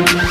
you